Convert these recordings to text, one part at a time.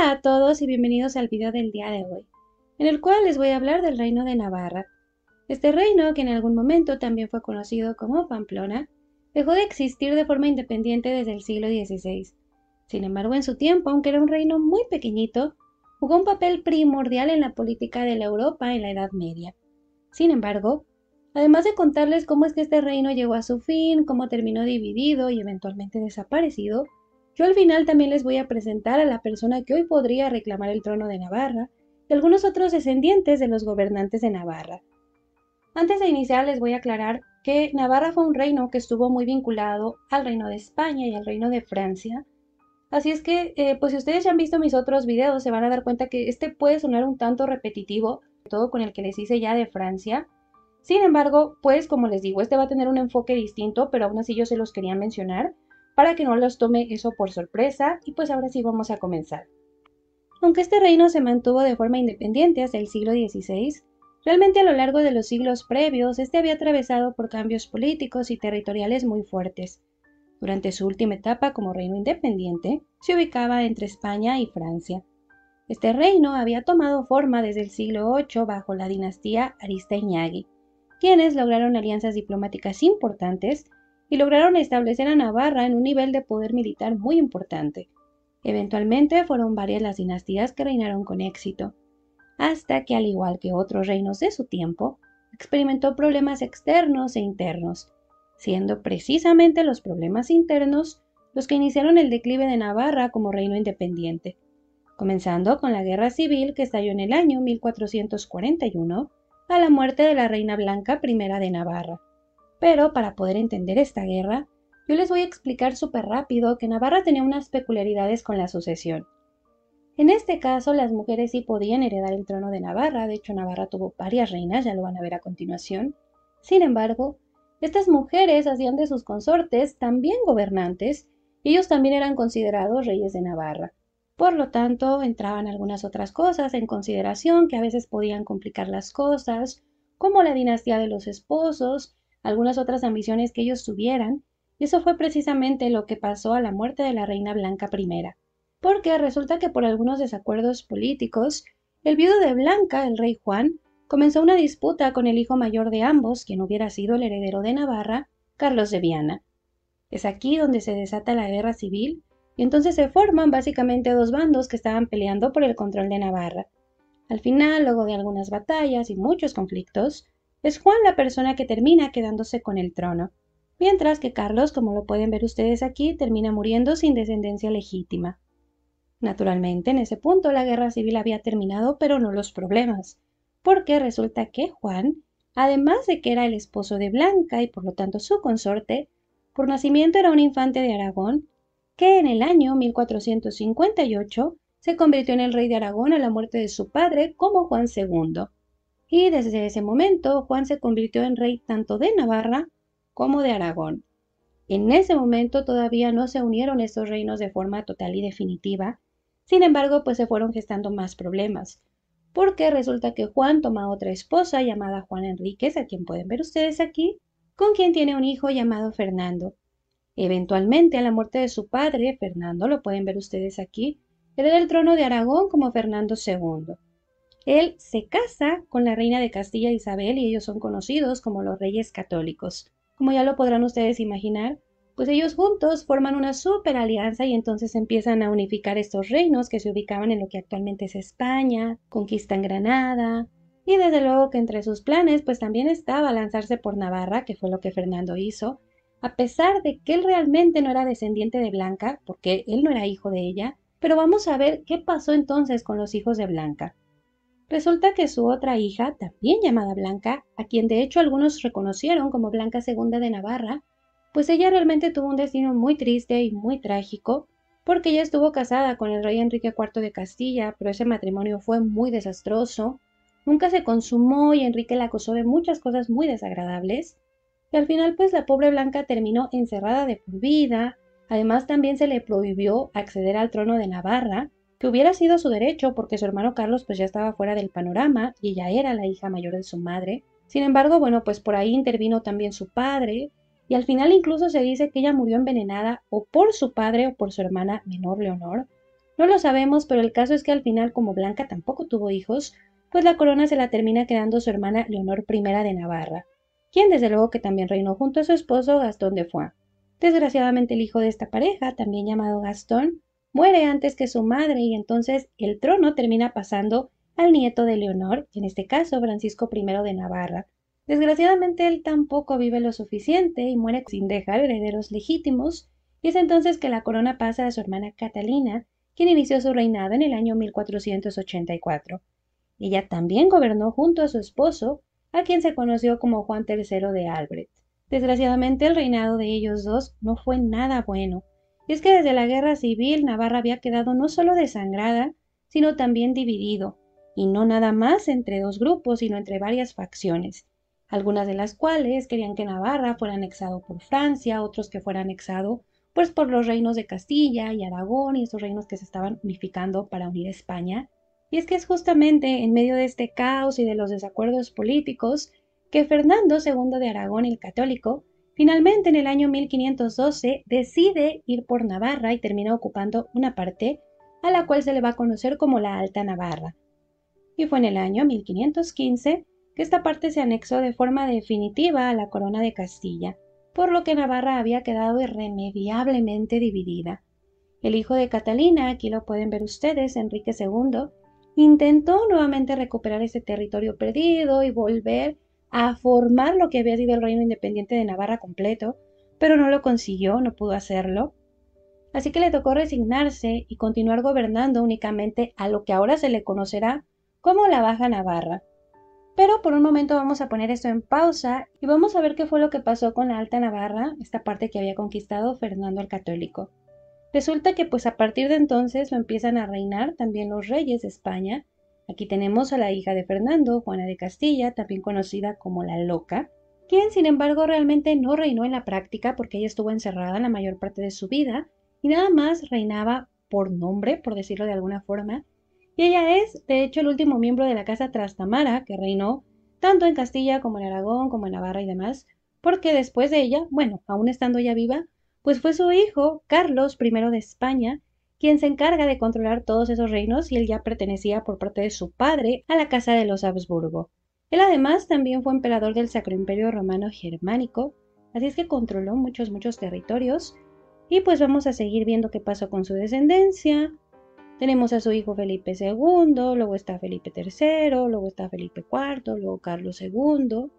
Hola a todos y bienvenidos al video del día de hoy, en el cual les voy a hablar del reino de Navarra. Este reino, que en algún momento también fue conocido como Pamplona, dejó de existir de forma independiente desde el siglo XVI. Sin embargo, en su tiempo, aunque era un reino muy pequeñito, jugó un papel primordial en la política de la Europa en la Edad Media. Sin embargo, además de contarles cómo es que este reino llegó a su fin, cómo terminó dividido y eventualmente desaparecido, yo al final también les voy a presentar a la persona que hoy podría reclamar el trono de Navarra y algunos otros descendientes de los gobernantes de Navarra. Antes de iniciar les voy a aclarar que Navarra fue un reino que estuvo muy vinculado al reino de España y al reino de Francia. Así es que, eh, pues si ustedes ya han visto mis otros videos, se van a dar cuenta que este puede sonar un tanto repetitivo, todo con el que les hice ya de Francia. Sin embargo, pues como les digo, este va a tener un enfoque distinto, pero aún así yo se los quería mencionar para que no los tome eso por sorpresa y pues ahora sí vamos a comenzar. Aunque este reino se mantuvo de forma independiente hasta el siglo XVI, realmente a lo largo de los siglos previos este había atravesado por cambios políticos y territoriales muy fuertes. Durante su última etapa como reino independiente, se ubicaba entre España y Francia. Este reino había tomado forma desde el siglo VIII bajo la dinastía Arista Iñagui, quienes lograron alianzas diplomáticas importantes y lograron establecer a Navarra en un nivel de poder militar muy importante. Eventualmente fueron varias las dinastías que reinaron con éxito, hasta que, al igual que otros reinos de su tiempo, experimentó problemas externos e internos, siendo precisamente los problemas internos los que iniciaron el declive de Navarra como reino independiente, comenzando con la guerra civil que estalló en el año 1441 a la muerte de la reina Blanca I de Navarra. Pero para poder entender esta guerra, yo les voy a explicar súper rápido que Navarra tenía unas peculiaridades con la sucesión. En este caso, las mujeres sí podían heredar el trono de Navarra, de hecho Navarra tuvo varias reinas, ya lo van a ver a continuación. Sin embargo, estas mujeres hacían de sus consortes también gobernantes, y ellos también eran considerados reyes de Navarra. Por lo tanto, entraban algunas otras cosas en consideración que a veces podían complicar las cosas, como la dinastía de los esposos, algunas otras ambiciones que ellos tuvieran, y eso fue precisamente lo que pasó a la muerte de la reina Blanca I, porque resulta que por algunos desacuerdos políticos, el viudo de Blanca, el rey Juan, comenzó una disputa con el hijo mayor de ambos, quien hubiera sido el heredero de Navarra, Carlos de Viana. Es aquí donde se desata la guerra civil, y entonces se forman básicamente dos bandos que estaban peleando por el control de Navarra. Al final, luego de algunas batallas y muchos conflictos, es Juan la persona que termina quedándose con el trono, mientras que Carlos, como lo pueden ver ustedes aquí, termina muriendo sin descendencia legítima. Naturalmente, en ese punto la guerra civil había terminado, pero no los problemas, porque resulta que Juan, además de que era el esposo de Blanca y por lo tanto su consorte, por nacimiento era un infante de Aragón, que en el año 1458 se convirtió en el rey de Aragón a la muerte de su padre como Juan II y desde ese momento Juan se convirtió en rey tanto de Navarra como de Aragón. En ese momento todavía no se unieron estos reinos de forma total y definitiva, sin embargo pues se fueron gestando más problemas, porque resulta que Juan toma otra esposa llamada Juan Enríquez, a quien pueden ver ustedes aquí, con quien tiene un hijo llamado Fernando. Eventualmente, a la muerte de su padre, Fernando, lo pueden ver ustedes aquí, hereda el trono de Aragón como Fernando II. Él se casa con la reina de Castilla Isabel y ellos son conocidos como los reyes católicos. Como ya lo podrán ustedes imaginar, pues ellos juntos forman una super alianza y entonces empiezan a unificar estos reinos que se ubicaban en lo que actualmente es España, conquistan Granada, y desde luego que entre sus planes pues también estaba lanzarse por Navarra, que fue lo que Fernando hizo, a pesar de que él realmente no era descendiente de Blanca, porque él no era hijo de ella, pero vamos a ver qué pasó entonces con los hijos de Blanca. Resulta que su otra hija, también llamada Blanca, a quien de hecho algunos reconocieron como Blanca II de Navarra, pues ella realmente tuvo un destino muy triste y muy trágico, porque ella estuvo casada con el rey Enrique IV de Castilla, pero ese matrimonio fue muy desastroso, nunca se consumó y Enrique la acusó de muchas cosas muy desagradables, y al final pues la pobre Blanca terminó encerrada de por vida, además también se le prohibió acceder al trono de Navarra, que hubiera sido su derecho porque su hermano Carlos pues ya estaba fuera del panorama y ella era la hija mayor de su madre. Sin embargo, bueno, pues por ahí intervino también su padre y al final incluso se dice que ella murió envenenada o por su padre o por su hermana menor Leonor. No lo sabemos, pero el caso es que al final, como Blanca tampoco tuvo hijos, pues la corona se la termina quedando su hermana Leonor I de Navarra, quien desde luego que también reinó junto a su esposo Gastón de Foix. Desgraciadamente el hijo de esta pareja, también llamado Gastón, muere antes que su madre y entonces el trono termina pasando al nieto de Leonor, en este caso Francisco I de Navarra. Desgraciadamente él tampoco vive lo suficiente y muere sin dejar herederos legítimos, y es entonces que la corona pasa a su hermana Catalina, quien inició su reinado en el año 1484. Ella también gobernó junto a su esposo, a quien se conoció como Juan III de Albrecht. Desgraciadamente el reinado de ellos dos no fue nada bueno, y es que desde la guerra civil Navarra había quedado no solo desangrada, sino también dividido, y no nada más entre dos grupos, sino entre varias facciones, algunas de las cuales querían que Navarra fuera anexado por Francia, otros que fuera anexado pues por los reinos de Castilla y Aragón y esos reinos que se estaban unificando para unir España, y es que es justamente en medio de este caos y de los desacuerdos políticos que Fernando II de Aragón el Católico finalmente en el año 1512 decide ir por Navarra y termina ocupando una parte a la cual se le va a conocer como la Alta Navarra. Y fue en el año 1515 que esta parte se anexó de forma definitiva a la corona de Castilla, por lo que Navarra había quedado irremediablemente dividida. El hijo de Catalina, aquí lo pueden ver ustedes, Enrique II, intentó nuevamente recuperar ese territorio perdido y volver a formar lo que había sido el reino independiente de Navarra completo, pero no lo consiguió, no pudo hacerlo. Así que le tocó resignarse y continuar gobernando únicamente a lo que ahora se le conocerá como la Baja Navarra. Pero por un momento vamos a poner esto en pausa y vamos a ver qué fue lo que pasó con la Alta Navarra, esta parte que había conquistado Fernando el Católico. Resulta que pues a partir de entonces lo empiezan a reinar también los reyes de España. Aquí tenemos a la hija de Fernando, Juana de Castilla, también conocida como la Loca, quien sin embargo realmente no reinó en la práctica porque ella estuvo encerrada la mayor parte de su vida y nada más reinaba por nombre, por decirlo de alguna forma, y ella es, de hecho, el último miembro de la casa Trastamara que reinó tanto en Castilla como en Aragón, como en Navarra y demás, porque después de ella, bueno, aún estando ya viva, pues fue su hijo, Carlos I de España, quien se encarga de controlar todos esos reinos y él ya pertenecía por parte de su padre a la casa de los Habsburgo. Él además también fue emperador del Sacro Imperio Romano Germánico, así es que controló muchos, muchos territorios. Y pues vamos a seguir viendo qué pasó con su descendencia. Tenemos a su hijo Felipe II, luego está Felipe III, luego está Felipe IV, luego Carlos II.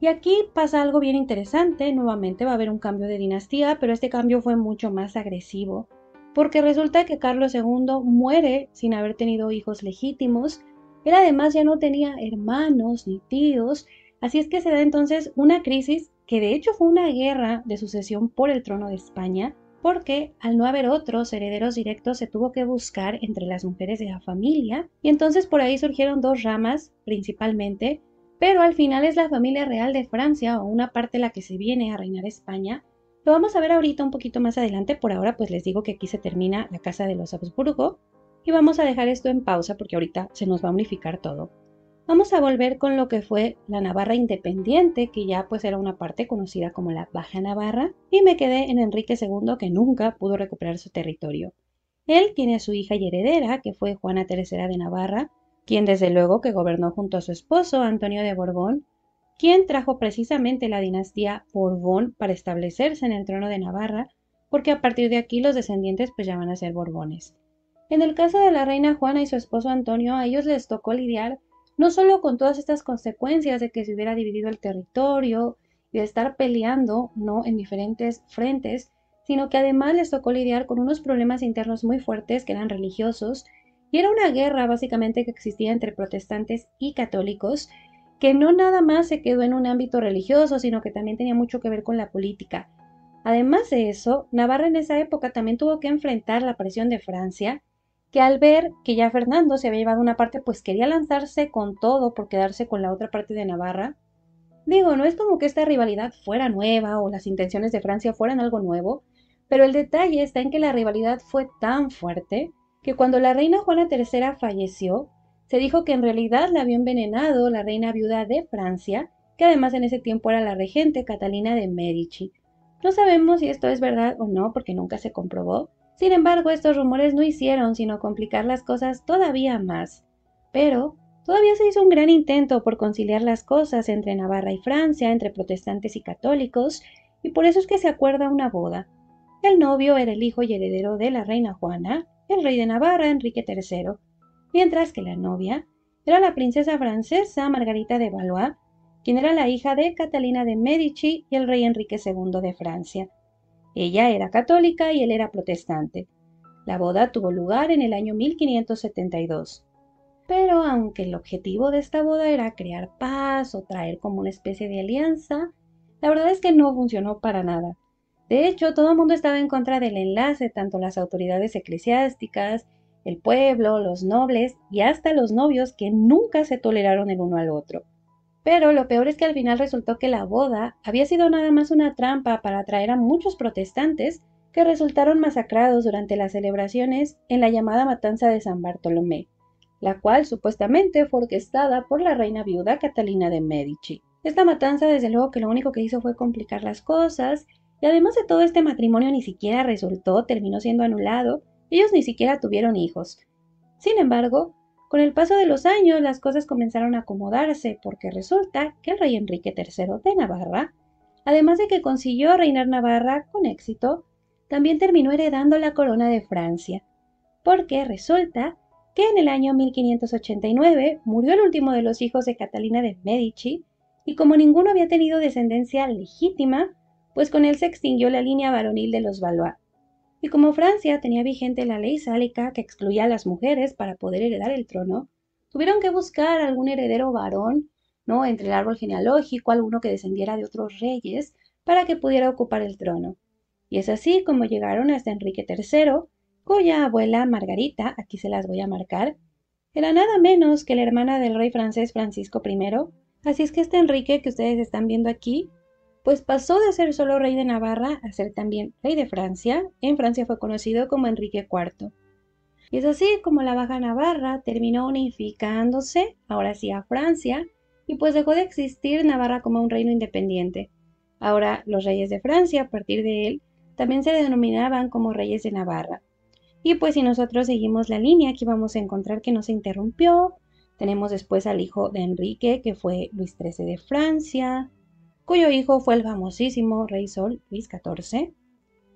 Y aquí pasa algo bien interesante, nuevamente va a haber un cambio de dinastía, pero este cambio fue mucho más agresivo, porque resulta que Carlos II muere sin haber tenido hijos legítimos, él además ya no tenía hermanos ni tíos, así es que se da entonces una crisis que de hecho fue una guerra de sucesión por el trono de España, porque al no haber otros herederos directos se tuvo que buscar entre las mujeres de la familia, y entonces por ahí surgieron dos ramas principalmente, pero al final es la familia real de Francia o una parte la que se viene a reinar España. Lo vamos a ver ahorita un poquito más adelante, por ahora pues les digo que aquí se termina la casa de los Habsburgo y vamos a dejar esto en pausa porque ahorita se nos va a unificar todo. Vamos a volver con lo que fue la Navarra independiente, que ya pues era una parte conocida como la Baja Navarra, y me quedé en Enrique II que nunca pudo recuperar su territorio. Él tiene a su hija y heredera, que fue Juana III de Navarra, quien desde luego que gobernó junto a su esposo Antonio de Borbón, quien trajo precisamente la dinastía Borbón para establecerse en el trono de Navarra, porque a partir de aquí los descendientes pues ya van a ser Borbones. En el caso de la reina Juana y su esposo Antonio, a ellos les tocó lidiar no solo con todas estas consecuencias de que se hubiera dividido el territorio y de estar peleando, ¿no? en diferentes frentes, sino que además les tocó lidiar con unos problemas internos muy fuertes que eran religiosos y era una guerra básicamente que existía entre protestantes y católicos, que no nada más se quedó en un ámbito religioso, sino que también tenía mucho que ver con la política. Además de eso, Navarra en esa época también tuvo que enfrentar la presión de Francia, que al ver que ya Fernando se había llevado una parte, pues quería lanzarse con todo por quedarse con la otra parte de Navarra. Digo, no es como que esta rivalidad fuera nueva o las intenciones de Francia fueran algo nuevo, pero el detalle está en que la rivalidad fue tan fuerte que cuando la reina Juana III falleció, se dijo que en realidad la había envenenado la reina viuda de Francia, que además en ese tiempo era la regente Catalina de Medici. No sabemos si esto es verdad o no porque nunca se comprobó, Sin embargo, estos rumores no hicieron sino complicar las cosas todavía más. Pero todavía se hizo un gran intento por conciliar las cosas entre Navarra y Francia, entre protestantes y católicos, y por eso es que se acuerda una boda. El novio era el hijo y heredero de la reina Juana, el rey de Navarra, Enrique III, mientras que la novia era la princesa francesa Margarita de Valois, quien era la hija de Catalina de Medici y el rey Enrique II de Francia. Ella era católica y él era protestante. La boda tuvo lugar en el año 1572. Pero aunque el objetivo de esta boda era crear paz o traer como una especie de alianza, la verdad es que no funcionó para nada. De hecho, todo el mundo estaba en contra del enlace, tanto las autoridades eclesiásticas, el pueblo, los nobles y hasta los novios que nunca se toleraron el uno al otro. Pero lo peor es que al final resultó que la boda había sido nada más una trampa para atraer a muchos protestantes que resultaron masacrados durante las celebraciones en la llamada matanza de San Bartolomé, la cual supuestamente fue orquestada por la reina viuda Catalina de Medici. Esta matanza desde luego que lo único que hizo fue complicar las cosas y además de todo este matrimonio ni siquiera resultó, terminó siendo anulado, ellos ni siquiera tuvieron hijos. Sin embargo, con el paso de los años las cosas comenzaron a acomodarse porque resulta que el rey Enrique III de Navarra, además de que consiguió reinar Navarra con éxito, también terminó heredando la corona de Francia, porque resulta que en el año 1589 murió el último de los hijos de Catalina de Medici, y como ninguno había tenido descendencia legítima, pues con él se extinguió la línea varonil de los Valois. Y como Francia tenía vigente la ley sálica que excluía a las mujeres para poder heredar el trono, tuvieron que buscar algún heredero varón, ¿no? Entre el árbol genealógico, alguno que descendiera de otros reyes, para que pudiera ocupar el trono. Y es así como llegaron hasta Enrique III, cuya abuela Margarita, aquí se las voy a marcar, era nada menos que la hermana del rey francés Francisco I. Así es que este Enrique que ustedes están viendo aquí pues pasó de ser solo rey de Navarra a ser también rey de Francia. En Francia fue conocido como Enrique IV. Y es así como la Baja Navarra terminó unificándose, ahora sí a Francia, y pues dejó de existir Navarra como un reino independiente. Ahora los reyes de Francia, a partir de él, también se denominaban como reyes de Navarra. Y pues si nosotros seguimos la línea, aquí vamos a encontrar que no se interrumpió. Tenemos después al hijo de Enrique, que fue Luis XIII de Francia, cuyo hijo fue el famosísimo rey Sol Luis XIV.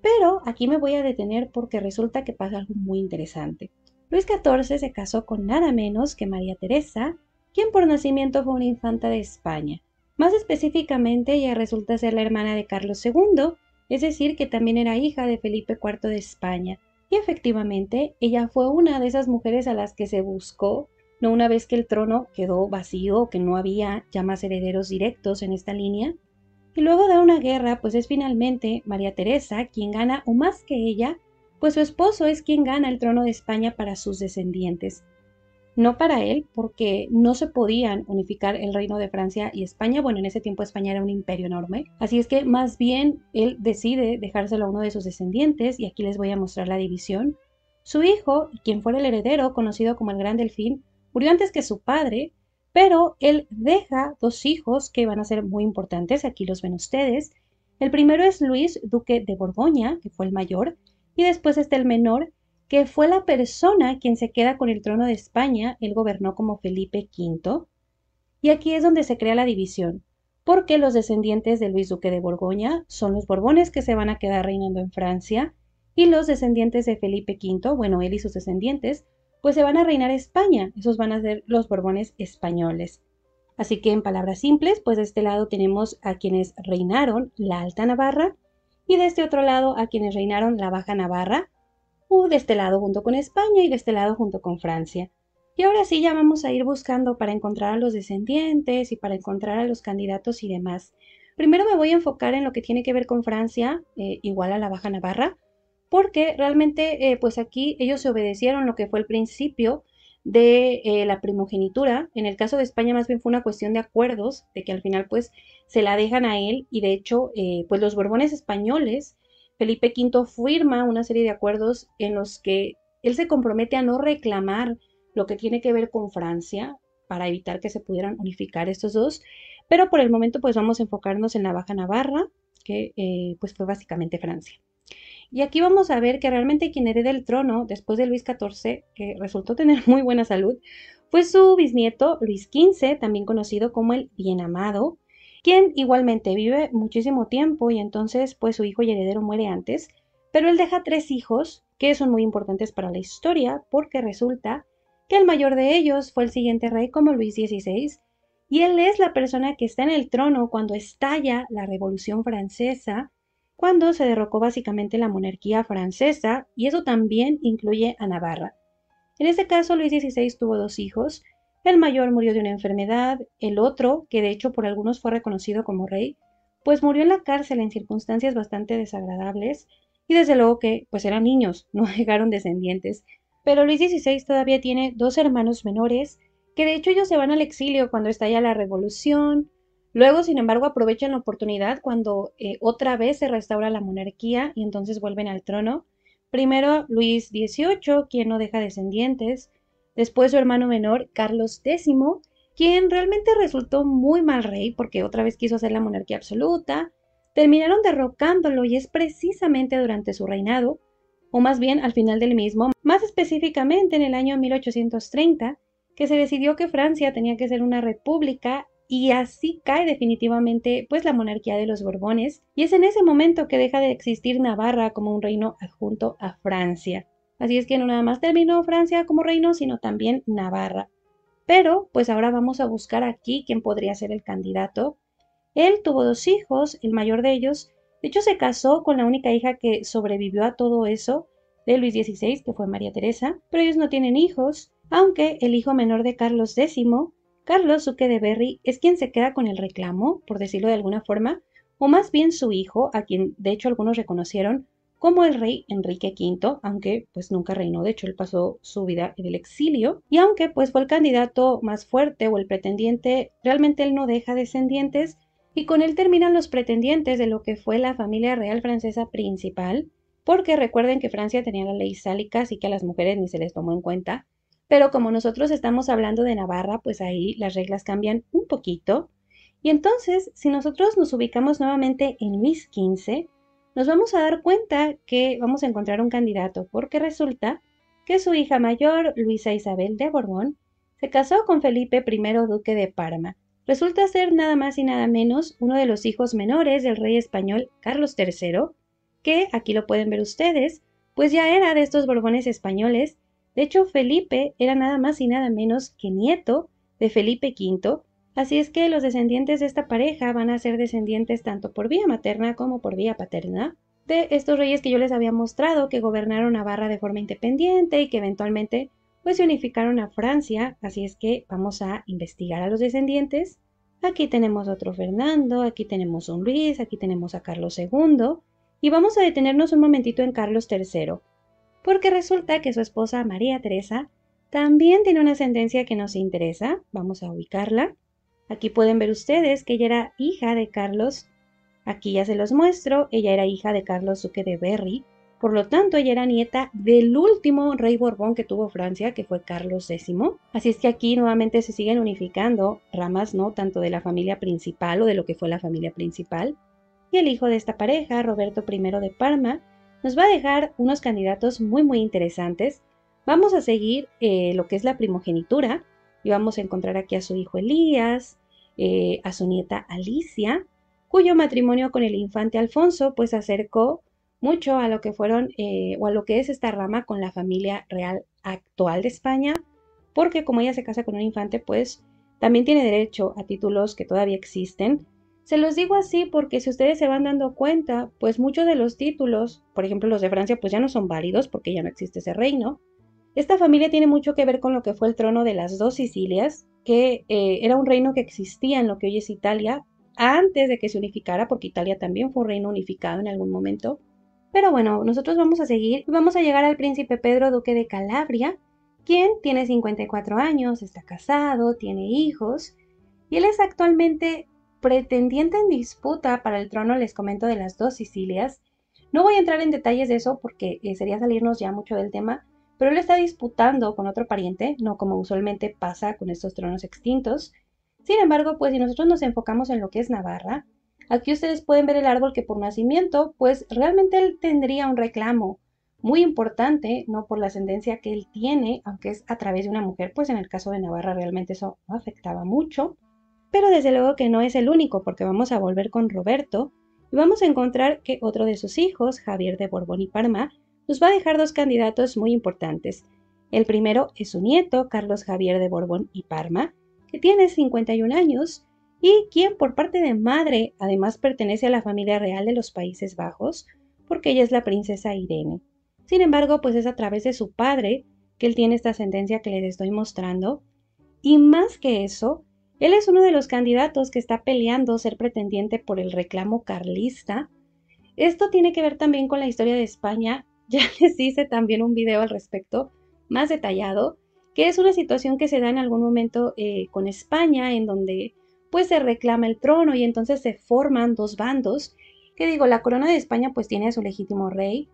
Pero aquí me voy a detener porque resulta que pasa algo muy interesante. Luis XIV se casó con nada menos que María Teresa, quien por nacimiento fue una infanta de España. Más específicamente, ella resulta ser la hermana de Carlos II, es decir, que también era hija de Felipe IV de España. Y efectivamente, ella fue una de esas mujeres a las que se buscó, no una vez que el trono quedó vacío, que no había ya más herederos directos en esta línea, y luego de una guerra, pues es finalmente María Teresa quien gana, o más que ella, pues su esposo es quien gana el trono de España para sus descendientes. No para él, porque no se podían unificar el reino de Francia y España. Bueno, en ese tiempo España era un imperio enorme. Así es que más bien él decide dejárselo a uno de sus descendientes, y aquí les voy a mostrar la división. Su hijo, quien fuera el heredero, conocido como el Gran Delfín, murió antes que su padre, pero él deja dos hijos que van a ser muy importantes, aquí los ven ustedes. El primero es Luis, duque de Borgoña, que fue el mayor, y después está el menor, que fue la persona quien se queda con el trono de España, él gobernó como Felipe V. Y aquí es donde se crea la división, porque los descendientes de Luis duque de Borgoña son los Borbones que se van a quedar reinando en Francia, y los descendientes de Felipe V, bueno, él y sus descendientes, pues se van a reinar España, esos van a ser los Borbones españoles. Así que en palabras simples, pues de este lado tenemos a quienes reinaron la Alta Navarra y de este otro lado a quienes reinaron la Baja Navarra, o de este lado junto con España y de este lado junto con Francia. Y ahora sí ya vamos a ir buscando para encontrar a los descendientes y para encontrar a los candidatos y demás. Primero me voy a enfocar en lo que tiene que ver con Francia, eh, igual a la Baja Navarra, porque realmente eh, pues aquí ellos se obedecieron lo que fue el principio de eh, la primogenitura. En el caso de España más bien fue una cuestión de acuerdos, de que al final pues se la dejan a él y de hecho eh, pues los Borbones españoles, Felipe V firma una serie de acuerdos en los que él se compromete a no reclamar lo que tiene que ver con Francia para evitar que se pudieran unificar estos dos, pero por el momento pues vamos a enfocarnos en la Baja Navarra, que pues fue básicamente Francia. Y aquí vamos a ver que realmente quien hereda el trono después de Luis XIV, que resultó tener muy buena salud, fue su bisnieto Luis XV, también conocido como el Bien Amado, quien igualmente vive muchísimo tiempo y entonces pues su hijo y heredero muere antes, pero él deja tres hijos que son muy importantes para la historia porque resulta que el mayor de ellos fue el siguiente rey como Luis XVI y él es la persona que está en el trono cuando estalla la Revolución Francesa, cuando se derrocó básicamente la monarquía francesa y eso también incluye a Navarra. En este caso, Luis XVI tuvo dos hijos. El mayor murió de una enfermedad, el otro, que de hecho por algunos fue reconocido como rey, pues murió en la cárcel en circunstancias bastante desagradables y desde luego que pues eran niños, no llegaron descendientes. Pero Luis XVI todavía tiene dos hermanos menores, que de hecho ellos se van al exilio cuando estalla la revolución. Luego, sin embargo, aprovechan la oportunidad cuando eh, otra vez se restaura la monarquía y entonces vuelven al trono. Primero Luis XVIII, quien no deja descendientes, después su hermano menor Carlos X, quien realmente resultó muy mal rey porque otra vez quiso hacer la monarquía absoluta, terminaron derrocándolo y es precisamente durante su reinado, o más bien al final del mismo, más específicamente en el año 1830, que se decidió que Francia tenía que ser una república y así cae definitivamente pues la monarquía de los Borbones y es en ese momento que deja de existir Navarra como un reino adjunto a Francia. Así es que no nada más terminó Francia como reino, sino también Navarra. Pero pues ahora vamos a buscar aquí quién podría ser el candidato. Él tuvo dos hijos, el mayor de ellos, de hecho se casó con la única hija que sobrevivió a todo eso, de Luis XVI, que fue María Teresa, pero ellos no tienen hijos, aunque el hijo menor de Carlos X Carlos Duque de Berry es quien se queda con el reclamo, por decirlo de alguna forma, o más bien su hijo, a quien de hecho algunos reconocieron como el rey Enrique V, aunque pues nunca reinó, de hecho él pasó su vida en el exilio, y aunque pues fue el candidato más fuerte o el pretendiente, realmente él no deja descendientes, y con él terminan los pretendientes de lo que fue la familia real francesa principal, porque recuerden que Francia tenía la ley sálica, así que a las mujeres ni se les tomó en cuenta, pero como nosotros estamos hablando de Navarra, pues ahí las reglas cambian un poquito. Y entonces, si nosotros nos ubicamos nuevamente en Luis XV, nos vamos a dar cuenta que vamos a encontrar un candidato, porque resulta que su hija mayor, Luisa Isabel de Borbón, se casó con Felipe I, duque de Parma. Resulta ser nada más y nada menos uno de los hijos menores del rey español Carlos III, que aquí lo pueden ver ustedes, pues ya era de estos Borbones españoles de hecho, Felipe era nada más y nada menos que nieto de Felipe V, así es que los descendientes de esta pareja van a ser descendientes tanto por vía materna como por vía paterna de estos reyes que yo les había mostrado que gobernaron Navarra de forma independiente y que eventualmente pues se unificaron a Francia, así es que vamos a investigar a los descendientes. Aquí tenemos otro Fernando, aquí tenemos un Luis, aquí tenemos a Carlos II y vamos a detenernos un momentito en Carlos III porque resulta que su esposa María Teresa también tiene una ascendencia que nos interesa. Vamos a ubicarla. Aquí pueden ver ustedes que ella era hija de Carlos. Aquí ya se los muestro. Ella era hija de Carlos Duque de Berry. Por lo tanto, ella era nieta del último rey Borbón que tuvo Francia, que fue Carlos X. Así es que aquí nuevamente se siguen unificando ramas, ¿no? Tanto de la familia principal o de lo que fue la familia principal. Y el hijo de esta pareja, Roberto I de Parma, nos va a dejar unos candidatos muy muy interesantes. Vamos a seguir eh, lo que es la primogenitura y vamos a encontrar aquí a su hijo Elías, eh, a su nieta Alicia, cuyo matrimonio con el infante Alfonso pues acercó mucho a lo que fueron eh, o a lo que es esta rama con la familia real actual de España, porque como ella se casa con un infante pues también tiene derecho a títulos que todavía existen se los digo así porque si ustedes se van dando cuenta, pues muchos de los títulos, por ejemplo los de Francia, pues ya no son válidos porque ya no existe ese reino. Esta familia tiene mucho que ver con lo que fue el trono de las dos Sicilias, que eh, era un reino que existía en lo que hoy es Italia antes de que se unificara, porque Italia también fue un reino unificado en algún momento. Pero bueno, nosotros vamos a seguir y vamos a llegar al príncipe Pedro, duque de Calabria, quien tiene 54 años, está casado, tiene hijos, y él es actualmente pretendiente en disputa para el trono, les comento, de las dos Sicilias. No voy a entrar en detalles de eso porque eh, sería salirnos ya mucho del tema, pero él está disputando con otro pariente, no como usualmente pasa con estos tronos extintos. Sin embargo, pues si nosotros nos enfocamos en lo que es Navarra, Aquí ustedes pueden ver el árbol que por nacimiento, pues realmente él tendría un reclamo muy importante, no por la ascendencia que él tiene, aunque es a través de una mujer, pues en el caso de Navarra realmente eso no afectaba mucho. Pero desde luego que no es el único, porque vamos a volver con Roberto y vamos a encontrar que otro de sus hijos, Javier de Borbón y Parma, nos va a dejar dos candidatos muy importantes. El primero es su nieto, Carlos Javier de Borbón y Parma, que tiene 51 años y quien por parte de madre además pertenece a la familia real de los Países Bajos, porque ella es la princesa Irene. Sin embargo, pues es a través de su padre que él tiene esta ascendencia que les estoy mostrando. Y más que eso, él es uno de los candidatos que está peleando ser pretendiente por el reclamo carlista. Esto tiene que ver también con la historia de España. Ya les hice también un video al respecto, más detallado, que es una situación que se da en algún momento eh, con España, en donde pues se reclama el trono y entonces se forman dos bandos, que digo, la corona de España pues tiene a su legítimo rey,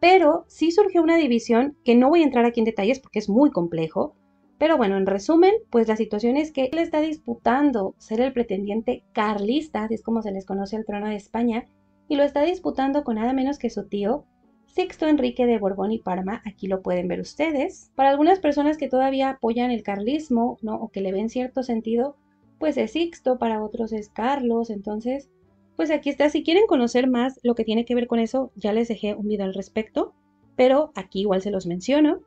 pero sí surgió una división que no voy a entrar aquí en detalles porque es muy complejo, pero bueno, en resumen, pues la situación es que él está disputando ser el pretendiente carlista, así es como se les conoce al trono de España, y lo está disputando con nada menos que su tío, Sixto Enrique de Borbón y Parma, aquí lo pueden ver ustedes. Para algunas personas que todavía apoyan el carlismo, ¿no? O que le ven cierto sentido, pues es Sixto, para otros es Carlos, entonces, pues aquí está. Si quieren conocer más lo que tiene que ver con eso, ya les dejé un video al respecto, pero aquí igual se los menciono.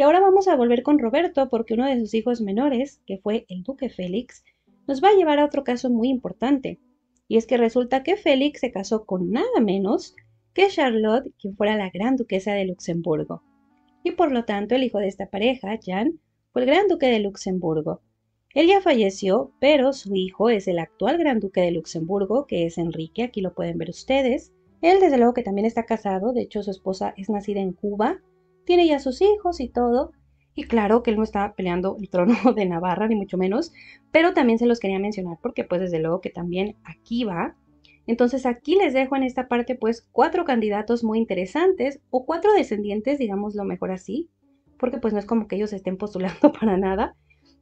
Y ahora vamos a volver con Roberto porque uno de sus hijos menores, que fue el duque Félix, nos va a llevar a otro caso muy importante. Y es que resulta que Félix se casó con nada menos que Charlotte, quien fuera la gran duquesa de Luxemburgo. Y por lo tanto el hijo de esta pareja, Jan, fue el gran duque de Luxemburgo. Él ya falleció, pero su hijo es el actual gran duque de Luxemburgo, que es Enrique, aquí lo pueden ver ustedes. Él desde luego que también está casado, de hecho su esposa es nacida en Cuba, tiene ya sus hijos y todo, y claro que él no está peleando el trono de Navarra, ni mucho menos, pero también se los quería mencionar porque pues desde luego que también aquí va. Entonces aquí les dejo en esta parte pues cuatro candidatos muy interesantes o cuatro descendientes, digámoslo mejor así, porque pues no es como que ellos estén postulando para nada,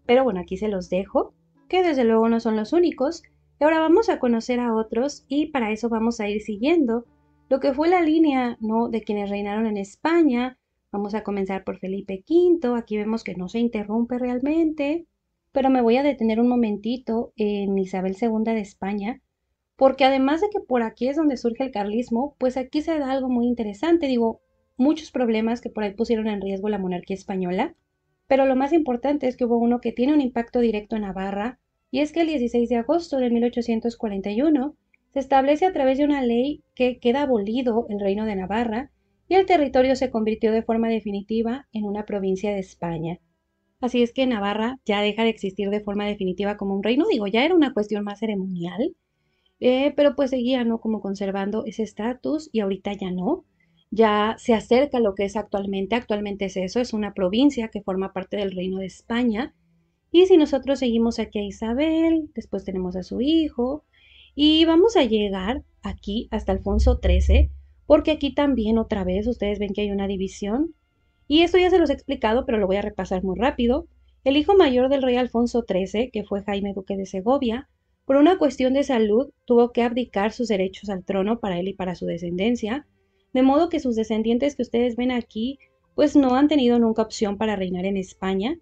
pero bueno, aquí se los dejo, que desde luego no son los únicos. Y ahora vamos a conocer a otros y para eso vamos a ir siguiendo lo que fue la línea ¿no? de quienes reinaron en España. Vamos a comenzar por Felipe V. Aquí vemos que no se interrumpe realmente. Pero me voy a detener un momentito en Isabel II de España, porque además de que por aquí es donde surge el carlismo, pues aquí se da algo muy interesante. Digo, muchos problemas que por ahí pusieron en riesgo la monarquía española. Pero lo más importante es que hubo uno que tiene un impacto directo en Navarra, y es que el 16 de agosto de 1841 se establece a través de una ley que queda abolido el reino de Navarra y el territorio se convirtió de forma definitiva en una provincia de España. Así es que Navarra ya deja de existir de forma definitiva como un reino, digo, ya era una cuestión más ceremonial, eh, pero pues seguía, ¿no? Como conservando ese estatus y ahorita ya no ya se acerca a lo que es actualmente. Actualmente es eso, es una provincia que forma parte del Reino de España. Y si nosotros seguimos aquí a Isabel, después tenemos a su hijo, y vamos a llegar aquí hasta Alfonso XIII, porque aquí también otra vez ustedes ven que hay una división. Y esto ya se los he explicado, pero lo voy a repasar muy rápido. El hijo mayor del rey Alfonso XIII, que fue Jaime Duque de Segovia, por una cuestión de salud tuvo que abdicar sus derechos al trono para él y para su descendencia, de modo que sus descendientes que ustedes ven aquí, pues no han tenido nunca opción para reinar en España.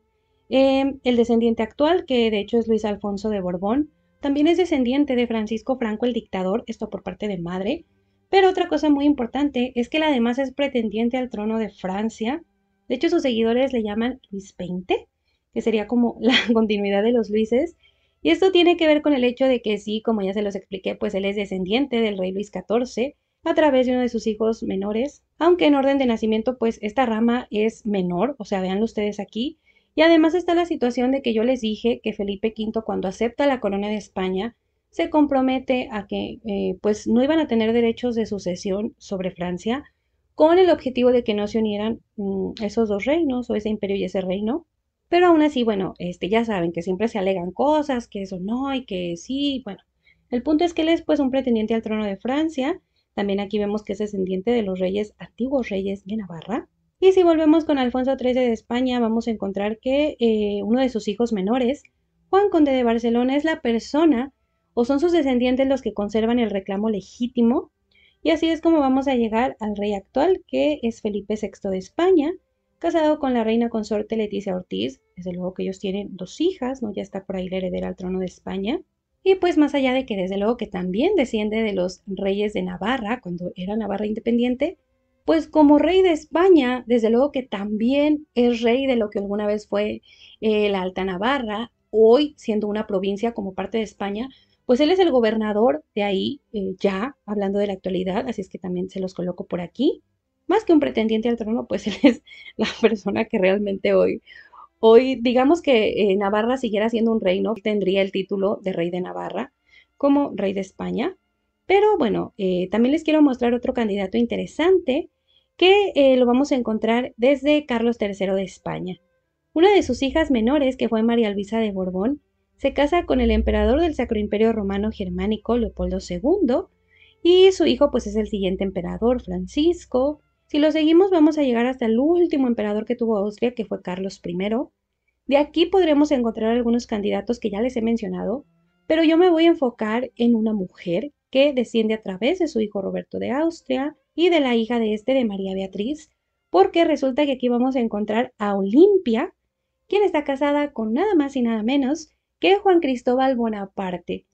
Em, el descendiente actual, que de hecho es Luis Alfonso de Borbón, también es descendiente de Francisco Franco el dictador, esto por parte de madre. Pero otra cosa muy importante es que él además es pretendiente al trono de Francia. De hecho, sus seguidores le llaman Luis XX, que sería como la continuidad de los Luises. Y esto tiene que ver con el hecho de que sí, como ya se los expliqué, pues él es descendiente del rey Luis XIV a través de uno de sus hijos menores, aunque en orden de nacimiento pues esta rama es menor, o sea, veanlo ustedes aquí. Y además está la situación de que yo les dije que Felipe V cuando acepta la corona de España se compromete a que eh, pues no iban a tener derechos de sucesión sobre Francia con el objetivo de que no se unieran mm, esos dos reinos o ese imperio y ese reino. Pero aún así, bueno, este, ya saben que siempre se alegan cosas, que eso no y que sí, bueno. El punto es que él es pues un pretendiente al trono de Francia también aquí vemos que es descendiente de los reyes, antiguos reyes de Navarra. Y si volvemos con Alfonso XIII de España, vamos a encontrar que eh, uno de sus hijos menores, Juan Conde de Barcelona, es la persona o son sus descendientes los que conservan el reclamo legítimo. Y así es como vamos a llegar al rey actual, que es Felipe VI de España, casado con la reina consorte Leticia Ortiz. Desde luego que ellos tienen dos hijas, ¿no? Ya está por ahí la heredera al trono de España. Y pues más allá de que desde luego que también desciende de los reyes de Navarra, cuando era Navarra independiente, pues como rey de España, desde luego que también es rey de lo que alguna vez fue eh, la Alta Navarra, hoy siendo una provincia como parte de España, pues él es el gobernador de ahí, eh, ya hablando de la actualidad, así es que también se los coloco por aquí. Más que un pretendiente al trono, pues él es la persona que realmente hoy, hoy, digamos que eh, Navarra siguiera siendo un reino, tendría el título de rey de Navarra como rey de España. Pero bueno, eh, también les quiero mostrar otro candidato interesante que lo vamos a encontrar desde Carlos III de España. Una de sus hijas menores, que fue María Luisa de Borbón, se casa con el emperador del Sacro Imperio Romano Germánico, Leopoldo II, y su hijo pues es el siguiente emperador, Francisco. Si lo seguimos vamos a llegar hasta el último emperador que tuvo Austria, que fue Carlos I. De aquí podremos encontrar algunos candidatos que ya les he mencionado, pero yo me voy a enfocar en una mujer que desciende a través de su hijo Roberto de Austria y de la hija de este de María Beatriz, porque resulta que aquí vamos a encontrar a Olimpia, quien está casada con nada más y nada menos que Juan Cristóbal Bonaparte.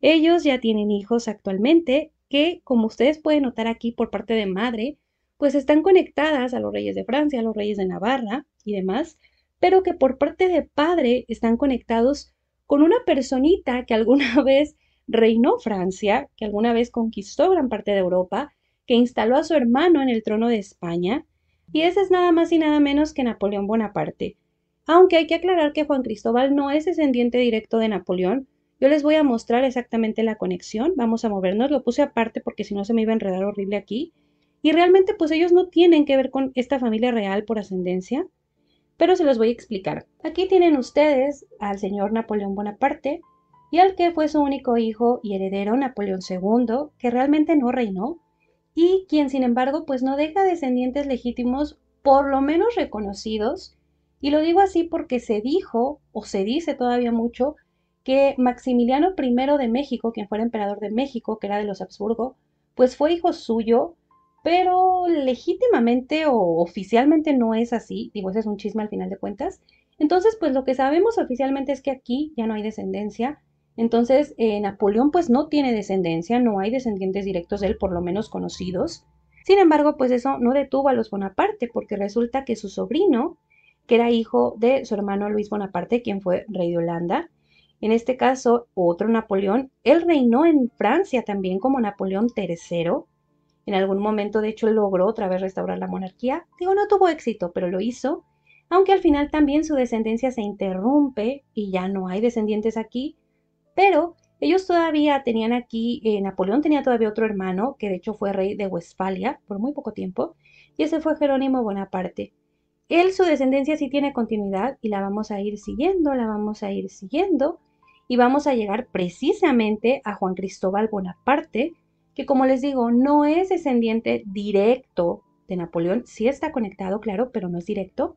Ellos ya tienen hijos actualmente que, como ustedes pueden notar aquí por parte de madre, pues están conectadas a los reyes de Francia, a los reyes de Navarra y demás, pero que por parte de padre están conectados con una personita que alguna vez reinó Francia, que alguna vez conquistó gran parte de Europa, que instaló a su hermano en el trono de España, y ese es nada más y nada menos que Napoleón Bonaparte aunque hay que aclarar que Juan Cristóbal no es descendiente directo de Napoleón. Yo les voy a mostrar exactamente la conexión, vamos a movernos, lo puse aparte porque si no se me iba a enredar horrible aquí. Y realmente pues ellos no tienen que ver con esta familia real por ascendencia, pero se los voy a explicar. Aquí tienen ustedes al señor Napoleón Bonaparte y al que fue su único hijo y heredero Napoleón II, que realmente no reinó, y quien sin embargo pues no deja descendientes legítimos por lo menos reconocidos y lo digo así porque se dijo, o se dice todavía mucho, que Maximiliano I de México, quien fue el emperador de México, que era de los Habsburgo, pues fue hijo suyo, pero legítimamente o oficialmente no es así, digo, ese es un chisme al final de cuentas. Entonces, pues lo que sabemos oficialmente es que aquí ya no hay descendencia. Entonces, eh, Napoleón pues no tiene descendencia, no hay descendientes directos de él, por lo menos conocidos. Sin embargo, pues eso no detuvo a los Bonaparte, porque resulta que su sobrino, que era hijo de su hermano Luis Bonaparte, quien fue rey de Holanda. En este caso, otro Napoleón, él reinó en Francia también como Napoleón III. En algún momento, de hecho, logró otra vez restaurar la monarquía. Digo, no tuvo éxito, pero lo hizo. Aunque al final también su descendencia se interrumpe y ya no hay descendientes aquí. Pero ellos todavía tenían aquí, eh, Napoleón tenía todavía otro hermano, que de hecho fue rey de Westfalia por muy poco tiempo, y ese fue Jerónimo Bonaparte. Él, su descendencia sí tiene continuidad y la vamos a ir siguiendo, la vamos a ir siguiendo y vamos a llegar precisamente a Juan Cristóbal Bonaparte, que como les digo, no es descendiente directo de Napoleón, sí está conectado, claro, pero no es directo,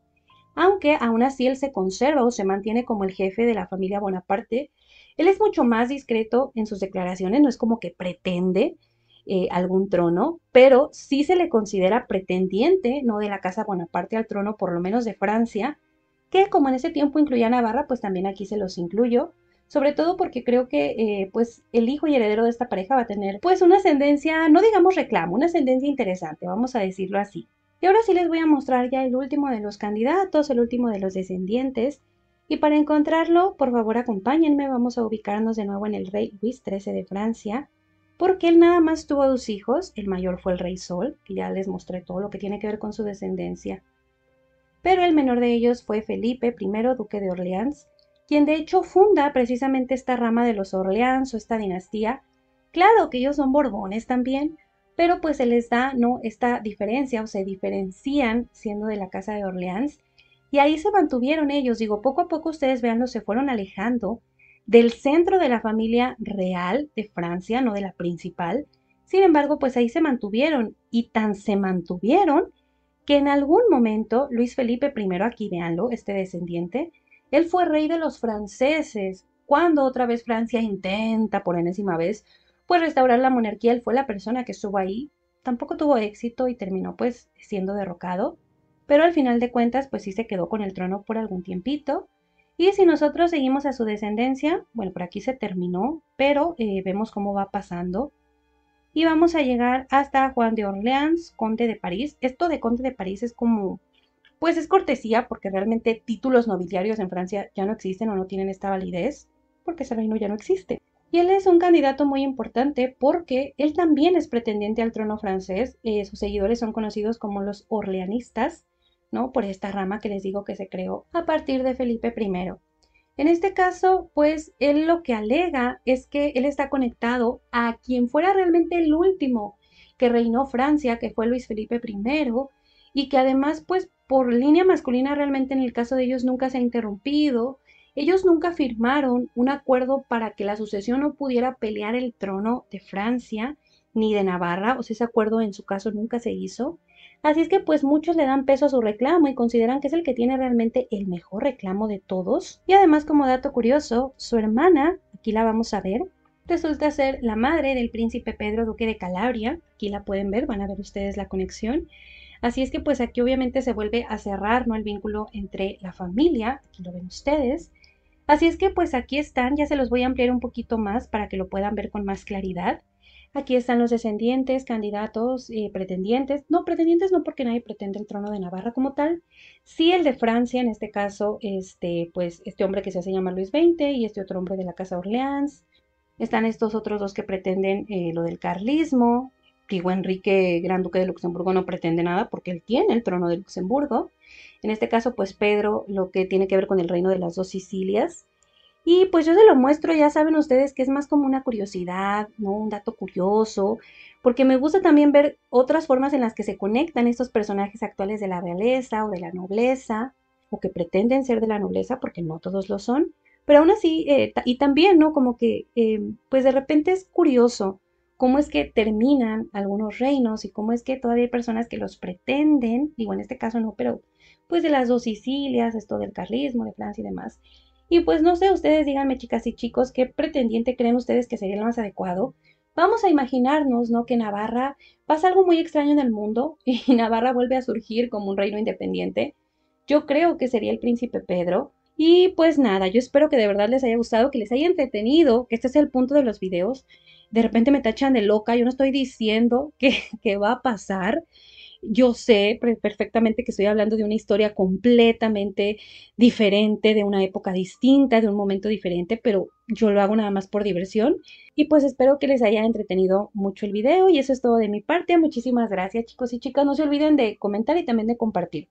aunque aún así él se conserva o se mantiene como el jefe de la familia Bonaparte. Él es mucho más discreto en sus declaraciones, no es como que pretende eh, algún trono, pero sí se le considera pretendiente, no de la casa Bonaparte al trono, por lo menos de Francia, que como en ese tiempo incluía Navarra, pues también aquí se los incluyo, sobre todo porque creo que eh, pues el hijo y heredero de esta pareja va a tener pues una ascendencia, no digamos reclamo, una ascendencia interesante, vamos a decirlo así. Y ahora sí les voy a mostrar ya el último de los candidatos, el último de los descendientes. Y para encontrarlo, por favor acompáñenme, vamos a ubicarnos de nuevo en el rey Luis XIII de Francia, porque él nada más tuvo dos hijos, el mayor fue el rey Sol, que ya les mostré todo lo que tiene que ver con su descendencia, pero el menor de ellos fue Felipe I, duque de Orleans, quien de hecho funda precisamente esta rama de los Orleans o esta dinastía. Claro que ellos son borbones también, pero pues se les da no esta diferencia o se diferencian siendo de la casa de Orleans. Y ahí se mantuvieron ellos, digo, poco a poco ustedes veanlo, se fueron alejando del centro de la familia real de Francia, no de la principal. Sin embargo, pues ahí se mantuvieron y tan se mantuvieron que en algún momento Luis Felipe I, aquí veanlo, este descendiente, él fue rey de los franceses cuando otra vez Francia intenta por enésima vez pues restaurar la monarquía, él fue la persona que estuvo ahí, tampoco tuvo éxito y terminó pues siendo derrocado, pero al final de cuentas pues sí se quedó con el trono por algún tiempito. Y si nosotros seguimos a su descendencia, bueno, por aquí se terminó, pero eh, vemos cómo va pasando. Y vamos a llegar hasta Juan de Orleans, conde de París. Esto de conde de París es como pues es cortesía porque realmente títulos nobiliarios en Francia ya no existen o no tienen esta validez porque ese reino ya no existe. Y él es un candidato muy importante porque él también es pretendiente al trono francés. Eh, sus seguidores son conocidos como los orleanistas, ¿no? Por esta rama que les digo que se creó a partir de Felipe I. En este caso, pues él lo que alega es que él está conectado a quien fuera realmente el último que reinó Francia, que fue Luis Felipe I, y que además, pues por línea masculina realmente en el caso de ellos nunca se ha interrumpido. Ellos nunca firmaron un acuerdo para que la sucesión no pudiera pelear el trono de Francia ni de Navarra, o sea, ese acuerdo en su caso nunca se hizo. Así es que pues muchos le dan peso a su reclamo y consideran que es el que tiene realmente el mejor reclamo de todos. Y además como dato curioso, su hermana, aquí la vamos a ver, resulta ser la madre del príncipe Pedro Duque de Calabria, aquí la pueden ver, van a ver ustedes la conexión, Así es que pues aquí obviamente se vuelve a cerrar ¿no? el vínculo entre la familia, aquí lo ven ustedes. Así es que pues aquí están, ya se los voy a ampliar un poquito más para que lo puedan ver con más claridad. Aquí están los descendientes, candidatos, y pretendientes. No, pretendientes no porque nadie pretende el trono de Navarra como tal. Sí el de Francia, en este caso, este, pues este hombre que se hace llamar Luis XX y este otro hombre de la Casa Orleans. Están estos otros dos que pretenden eh, lo del carlismo, Digo, Enrique, Gran Duque de Luxemburgo, no pretende nada porque él tiene el trono de Luxemburgo. En este caso, pues Pedro, lo que tiene que ver con el reino de las dos Sicilias. Y pues yo se lo muestro, ya saben ustedes que es más como una curiosidad, ¿no? Un dato curioso, porque me gusta también ver otras formas en las que se conectan estos personajes actuales de la realeza o de la nobleza, o que pretenden ser de la nobleza, porque no todos lo son. Pero aún así, eh, y también, ¿no? Como que, eh, pues de repente es curioso cómo es que terminan algunos reinos y cómo es que todavía hay personas que los pretenden, digo en este caso no, pero pues de las dos Sicilias, esto del carlismo, de Francia y demás. Y pues no sé, ustedes díganme chicas y chicos, ¿qué pretendiente creen ustedes que sería el más adecuado? Vamos a imaginarnos, ¿no? Que Navarra pasa algo muy extraño en el mundo y Navarra vuelve a surgir como un reino independiente. Yo creo que sería el príncipe Pedro. Y pues nada, yo espero que de verdad les haya gustado, que les haya entretenido, que este es el punto de los videos de repente me tachan de loca, yo no estoy diciendo que, va a pasar. Yo sé perfectamente que estoy hablando de una historia completamente diferente, de una época distinta, de un momento diferente, pero yo lo hago nada más por diversión. Y pues espero que les haya entretenido mucho el video y eso es todo de mi parte. Muchísimas gracias chicos y chicas. No se olviden de comentar y también de compartir.